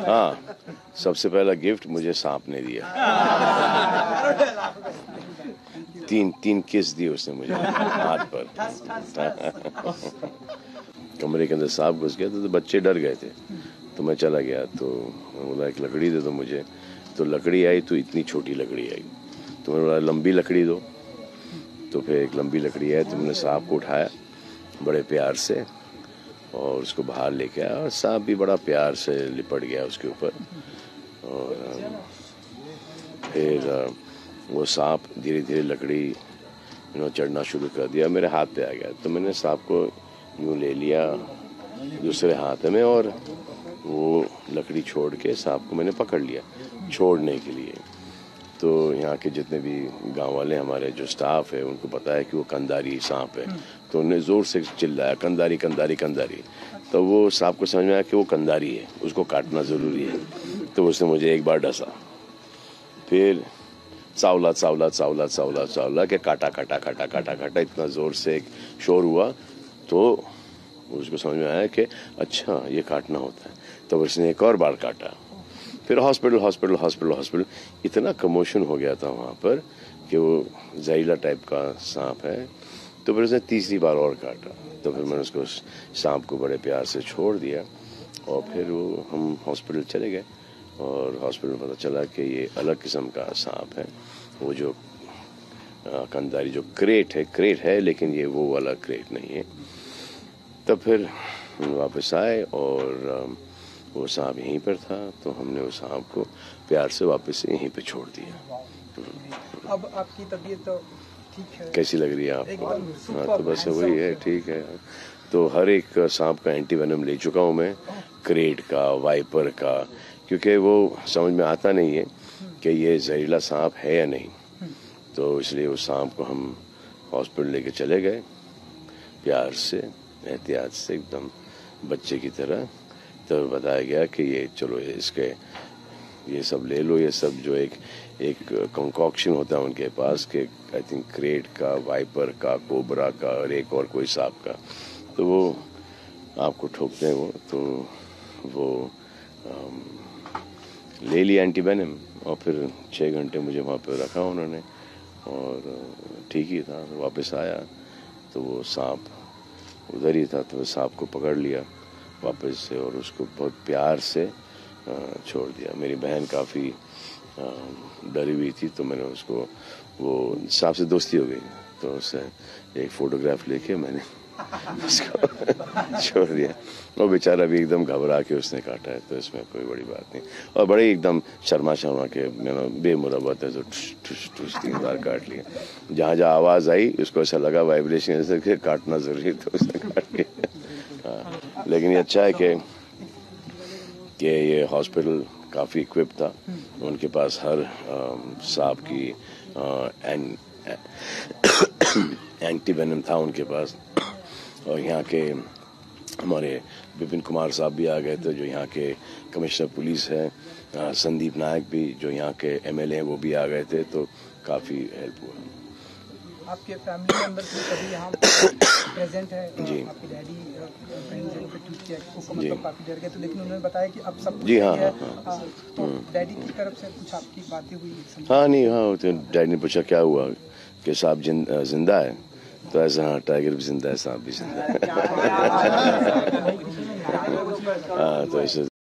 हाँ सबसे पहला गिफ्ट मुझे सांप ने दिया। तीन तीन किस दिए उसने मुझे, हाथ पर। कमरे के अंदर सांप घुस गया था तो बच्चे डर गए थे। तो मैं चला गया तो बोला, एक लकड़ी दे दो मुझे। तो लकड़ी आई तो इतनी छोटी लकड़ी आई। तो मैंने बोला, लंबी लकड़ी दो। तो फिर एक लंबी लकड़ी आई तो मैंने सांप को उठाया, बड़े प्यार से। और उसको बाहर लेके आया और सांप भी बड़ा प्यार से लिपट गया उसके ऊपर। और फिर वो सांप धीरे धीरे लकड़ी यू चढ़ना शुरू कर दिया, मेरे हाथ पे आ गया। तो मैंने सांप को यूँ ले लिया दूसरे हाथ में और वो लकड़ी छोड़ के सांप को मैंने पकड़ लिया, छोड़ने के लिए। तो यहाँ के जितने भी गाँव वाले हमारे जो स्टाफ है उनको पता है कि वो कंदारी सांप है। तो उन्होंने ज़ोर से चिल्लाया कंदारी कंदारी कंदारी। तो वो सांप को समझ में आया कि वो कंदारी है उसको काटना ज़रूरी है। तो उसने मुझे एक बार डसा। फिर चावला चावला चावला चावला चावला के काटा काटा काटा काटा काटा इतना ज़ोर से एक शोर हुआ। तो उसको समझ में आया कि अच्छा ये काटना होता है। तो उसने एक और बार काटा। फिर हॉस्पिटल हॉस्पिटल हॉस्पिटल हॉस्पिटल इतना कमोशन हो गया था वहाँ पर कि वो जहरीला टाइप का सांप है। तो फिर उसने तीसरी बार और काटा। तो फिर मैंने उसको उस सांप को बड़े प्यार से छोड़ दिया और फिर वो हम हॉस्पिटल चले गए और हॉस्पिटल में पता चला कि ये अलग किस्म का सांप है। वो जो कंदारी जो क्रेट है क्रेट है, लेकिन ये वो वाला क्रेट नहीं है। तब फिर वापस आए और वो सांप यहीं पर था तो हमने उस सांप को प्यार से वापस यहीं पे छोड़ दिया। अब आपकी तबीयत तो ठीक है। कैसी लग रही है आपको? हाँ तो बस वही है ठीक है। तो हर एक सांप का एंटी वेनम ले चुका हूँ मैं क्रेट का वाइपर का क्योंकि वो समझ में आता नहीं है कि ये जहरीला सांप है या नहीं। तो इसलिए उस सांप को हम हॉस्पिटल लेके चले गए प्यार से एहतियात से एकदम बच्चे की तरह। तो बताया गया कि ये चलो इसके ये सब ले लो ये सब जो एक एक कंकॉक्शन होता है उनके पास के आई थिंक क्रेट का वाइपर का कोबरा का और एक और कोई सांप का। तो वो आपको ठोकते हैं वो तो वो अम, ले लिया एंटीवेनम और फिर छः घंटे मुझे वहाँ पे रखा उन्होंने और ठीक ही था वापस आया तो वो सांप उधर ही था तो सांप को पकड़ लिया। वापस से और उसको बहुत प्यार से छोड़ दिया। मेरी बहन काफ़ी डरी हुई थी तो मैंने उसको, वो सांप से दोस्ती हो गई। तो उससे एक फोटोग्राफ लेके मैंने उसको छोड़ दिया। वो बेचारा भी एकदम घबरा के उसने काटा है तो इसमें कोई बड़ी बात नहीं। और बड़े एकदम शर्मा शर्मा के मैंने बेमुरबत है तो ठुस ठुस तीन बार काट लिया जहाँ जहाँ आवाज़ आई, उसको ऐसा लगा वाइब्रेशन ऐसे काटना ज़रूरी तो उसने काट लिया लेकिन ये अच्छा है कि कि ये हॉस्पिटल काफ़ी इक्विप था। उनके पास हर सांप की एंटी वेनम था उनके पास। और यहाँ के हमारे विपिन कुमार साहब भी आ गए थे, जो यहाँ के कमिश्नर पुलिस है। संदीप नायक भी, जो यहाँ के एमएलए हैं, वो भी आ गए थे तो काफ़ी हेल्प हुआ। आपके फैमिली मेंबर भी कभी यहाँ प्रेजेंट है जी। आपके डैडी बहन जगह पे ठीक किया उसको जी। मतलब काफ़ी डर गए तो लेकिन उन्होंने बताया कि अब सब जी, हाँ, हाँ, हाँ। हाँ, तो डैडी की तरफ़ से कुछ आपकी बातें हुई हाँ नहीं हाँ तो डैडी ने पूछा क्या हुआ? कि साहब जिन- ज़िंदा है? तो ऐसा हाँ टाइगर भी ज़िंदा है सांप भी ज़िंदा है। हाँ तो ऐसे